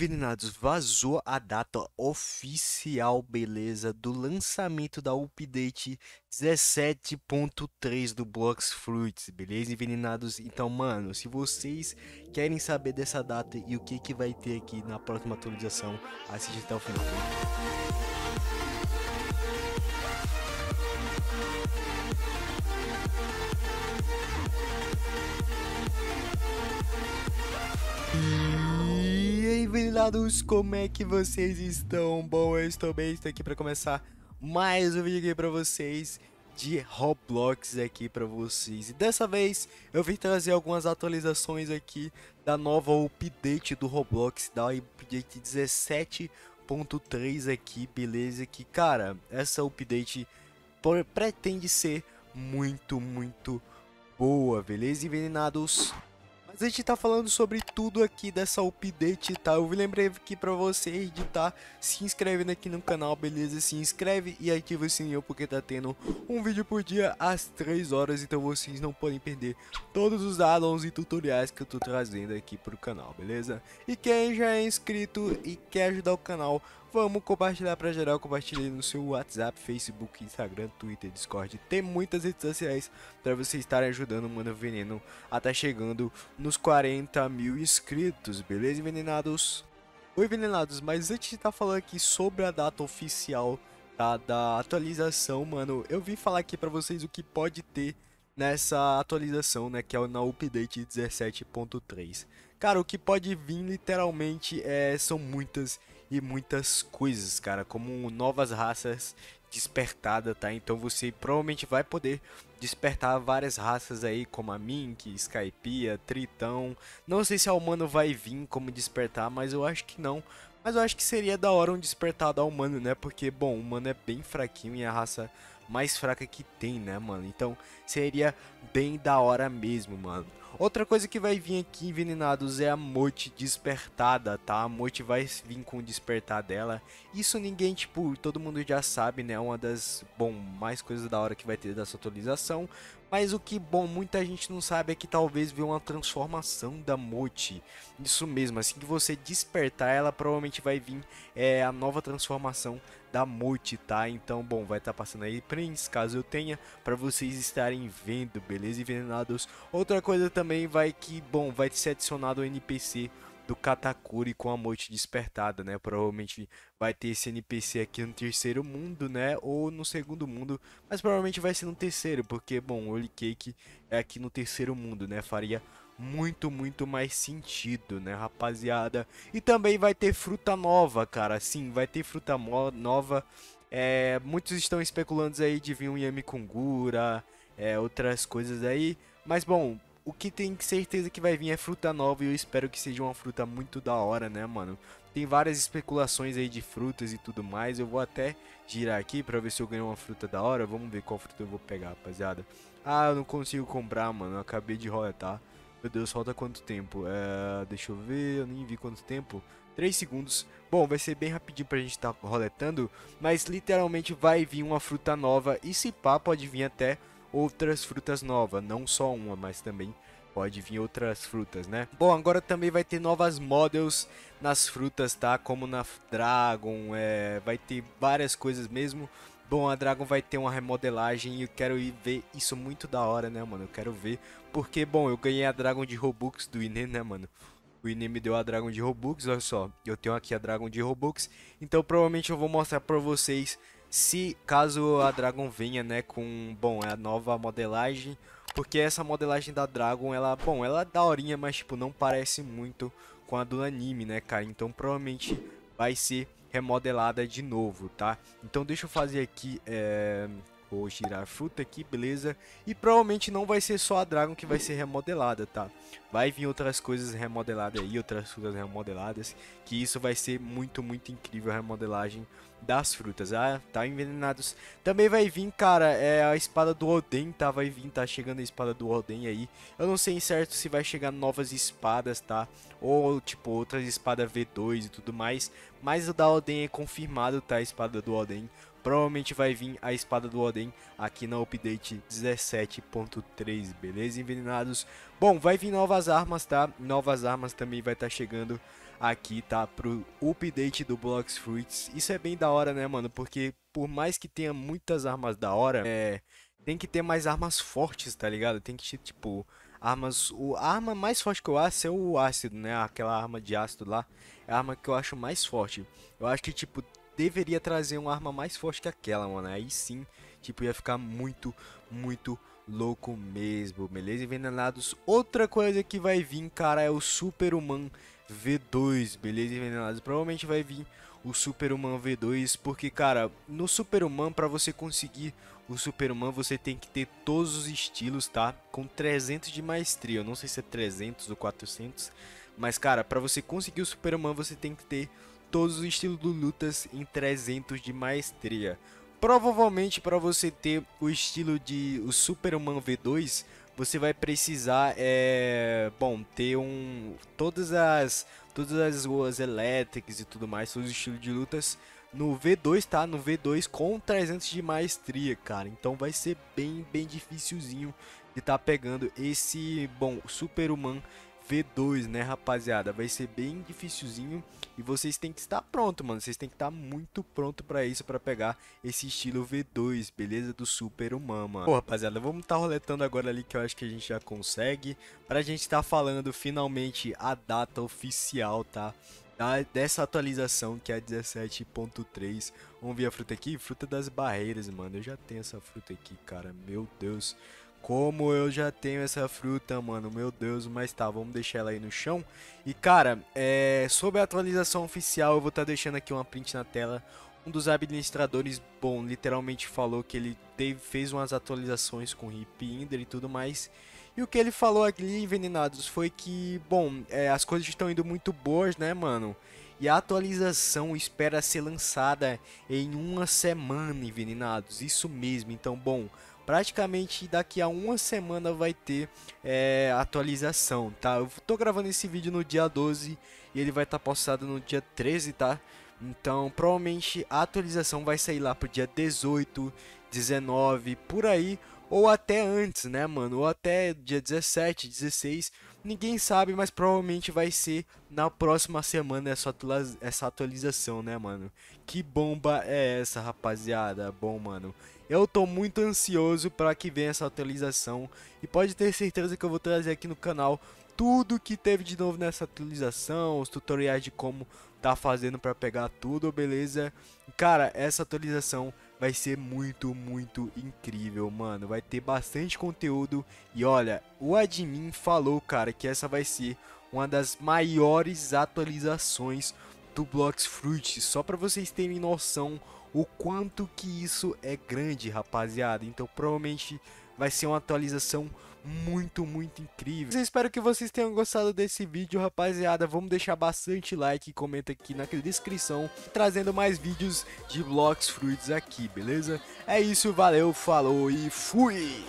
Envenenados, vazou a data oficial, beleza, do lançamento da update 17.3 do Blox Fruits, beleza, envenenados? Então, mano, se vocês querem saber dessa data e o que que vai ter aqui na próxima atualização, assiste até o final. Envenenados, como é que vocês estão? Bom, eu estou bem, estou aqui para começar mais um vídeo aqui para vocês de Roblox aqui para vocês. E dessa vez eu vim trazer algumas atualizações aqui da nova update do Roblox, da update 17.3 aqui, beleza? Que, cara, essa update pretende ser muito, muito boa, beleza? Envenenados, a gente tá falando sobre tudo aqui dessa update, tá? Eu lembrei aqui pra vocês de tá se inscrevendo aqui no canal, beleza? Se inscreve e ativa o sininho porque tá tendo um vídeo por dia às 3 horas, então vocês não podem perder todos os addons e tutoriais que eu tô trazendo aqui pro canal, beleza? E quem já é inscrito e quer ajudar o canal, Vamos compartilhar para geral, compartilhe no seu WhatsApp, Facebook, Instagram, Twitter, Discord. Tem muitas redes sociais para vocês estarem ajudando o Mano Veneno a tá chegando nos 40 mil inscritos, beleza, envenenados? Oi, envenenados, mas antes de estar tá falando aqui sobre a data oficial tá, da atualização, mano, eu vim falar aqui para vocês o que pode ter nessa atualização, né, que é na update 17.3. Cara, o que pode vir literalmente é, são muitas e muitas coisas, cara, como novas raças despertadas, tá? Então você provavelmente vai poder despertar várias raças aí, como a Mink, Skypiea, Tritão. Não sei se a humano vai vir como despertar, mas eu acho que não. Mas eu acho que seria da hora um despertar da humano, né? Porque, bom, o humano é bem fraquinho e a raça mais fraca que tem, né, mano? Então seria bem da hora mesmo, mano. Outra coisa que vai vir aqui envenenados é a morte despertada, tá? A morte vai vir com o despertar dela. Isso ninguém, tipo, todo mundo já sabe, né? Uma das, bom, mais coisas da hora que vai ter dessa atualização. Mas o que, bom, muita gente não sabe é que talvez venha uma transformação da Mochi. Isso mesmo, assim que você despertar ela, provavelmente vai vir é, a nova transformação da Mochi, tá? Então, bom, vai estar tá passando aí prints, caso eu tenha, para vocês estarem vendo, beleza? Envenenados. Outra coisa também vai que, bom, vai ser adicionado o NPC do Katakuri com a morte despertada, né? Provavelmente vai ter esse NPC aqui no terceiro mundo, né? Ou no segundo mundo, mas provavelmente vai ser no terceiro, porque, bom, o Holy Cake é aqui no terceiro mundo, né? Faria muito, muito mais sentido, né, rapaziada? E também vai ter fruta nova, cara. Sim, vai ter fruta nova. É, muitos estão especulando aí de vir um Yami Kungura, é, outras coisas aí. Mas, bom, o que tem certeza que vai vir é fruta nova e eu espero que seja uma fruta muito da hora, né, mano? Tem várias especulações aí de frutas e tudo mais. Eu vou até girar aqui pra ver se eu ganho uma fruta da hora. Vamos ver qual fruta eu vou pegar, rapaziada. Ah, eu não consigo comprar, mano. Eu acabei de roletar. Meu Deus, falta quanto tempo? É, deixa eu ver, eu nem vi quanto tempo. 3 segundos. Bom, vai ser bem rapidinho pra gente estar tá roletando. Mas literalmente vai vir uma fruta nova. E se pá, pode vir até outras frutas novas, não só uma, mas também pode vir outras frutas, né? Bom, agora também vai ter novas models nas frutas, tá? Como na Dragon, é, vai ter várias coisas mesmo. Bom, a Dragon vai ter uma remodelagem e eu quero ir ver isso muito da hora, né, mano? Eu quero ver, porque, bom, eu ganhei a Dragon de Robux do Inem, né, mano? O Inem me deu a Dragon de Robux, olha só. Eu tenho aqui a Dragon de Robux, então provavelmente eu vou mostrar pra vocês se caso a Dragon venha, né, com, bom, é a nova modelagem, porque essa modelagem da Dragon, ela, bom, ela é daorinha, mas tipo, não parece muito com a do anime, né, cara? Então provavelmente vai ser remodelada de novo, tá? Então deixa eu fazer aqui, é... Vou girar fruta aqui, beleza? E provavelmente não vai ser só a Dragon que vai ser remodelada, tá? Vai vir outras coisas remodeladas aí, outras frutas remodeladas. Que isso vai ser muito, muito incrível a remodelagem das frutas. Ah, tá envenenados. Também vai vir, cara, é a espada do Oden, tá? Vai vir, tá chegando a espada do Oden aí. Eu não sei certo se vai chegar novas espadas, tá? Ou, tipo, outras espadas V2 e tudo mais. Mas o da Oden é confirmado, tá? A espada do Oden. Provavelmente vai vir a espada do Oden aqui na update 17.3, beleza, envenenados? Bom, vai vir novas armas, tá? Novas armas também vai estar tá chegando aqui, tá? Pro update do Blocks Fruits. Isso é bem da hora, né, mano? Porque por mais que tenha muitas armas da hora, é... Tem que ter mais armas fortes, tá ligado? Tem que, tipo, armas... O, a arma mais forte que eu acho é o ácido, né? Aquela arma de ácido lá. É a arma que eu acho mais forte. Eu acho que, tipo, deveria trazer uma arma mais forte que aquela, mano. Aí sim, tipo, ia ficar muito, muito louco mesmo, beleza? Envenenados. Outra coisa que vai vir, cara, é o Superman V2, beleza? Envenenados. Provavelmente vai vir o Superman V2, porque, cara, no Superman, para você conseguir o Superman, você tem que ter todos os estilos, tá? Com 300 de maestria. Eu não sei se é 300 ou 400, mas, cara, para você conseguir o Superman, você tem que ter todos os estilos do lutas em 300 de maestria. Provavelmente para você ter o estilo de o Superman V2, você vai precisar é, bom, ter um todas as todas as ruas elétricas e tudo mais, todos os estilos de lutas no V2, tá? No V2 com 300 de maestria, cara. Então vai ser bem bem dificilzinho de estar tá pegando esse, bom, Superman V2, né, rapaziada? Vai ser bem dificilzinho e vocês têm que estar pronto, mano. Vocês têm que estar muito pronto para isso, para pegar esse estilo V2, beleza? Do Super Humano. Pô, rapaziada, vamos estar tá roletando agora ali que eu acho que a gente já consegue. Pra gente estar tá falando finalmente a data oficial, tá? Dessa atualização que é a 17.3. Vamos ver a fruta aqui? Fruta das barreiras, mano. Eu já tenho essa fruta aqui, cara. Meu Deus. Como eu já tenho essa fruta, mano, meu Deus, mas tá, vamos deixar ela aí no chão. E cara, é, sobre a atualização oficial, eu vou estar tá deixando aqui uma print na tela. Um dos administradores, bom, literalmente falou que ele teve, fez umas atualizações com Hip Inder e tudo mais. E o que ele falou ali, Envenenados, foi que, bom, é, as coisas estão indo muito boas, né, mano? E a atualização espera ser lançada em uma semana, Envenenados. Isso mesmo, então, bom praticamente daqui a uma semana vai ter é, atualização, tá? Eu tô gravando esse vídeo no dia 12 e ele vai estar tá postado no dia 13, tá? Então, provavelmente a atualização vai sair lá pro dia 18, 19, por aí, ou até antes, né, mano? Ou até dia 17, 16, ninguém sabe, mas provavelmente vai ser na próxima semana essa, essa atualização, né, mano? Que bomba é essa, rapaziada? Bom, mano, eu tô muito ansioso para que venha essa atualização e pode ter certeza que eu vou trazer aqui no canal tudo que teve de novo nessa atualização, os tutoriais de como tá fazendo para pegar tudo, beleza? Cara, essa atualização vai ser muito, muito incrível, mano. Vai ter bastante conteúdo e olha, o admin falou, cara, que essa vai ser uma das maiores atualizações do Blocks Fruit, só para vocês terem noção o quanto que isso é grande, rapaziada. Então provavelmente vai ser uma atualização muito, muito incrível. Eu espero que vocês tenham gostado desse vídeo, rapaziada. Vamos deixar bastante like e comenta aqui na descrição, trazendo mais vídeos de Blocks Fruits aqui, beleza? É isso, valeu, falou e fui!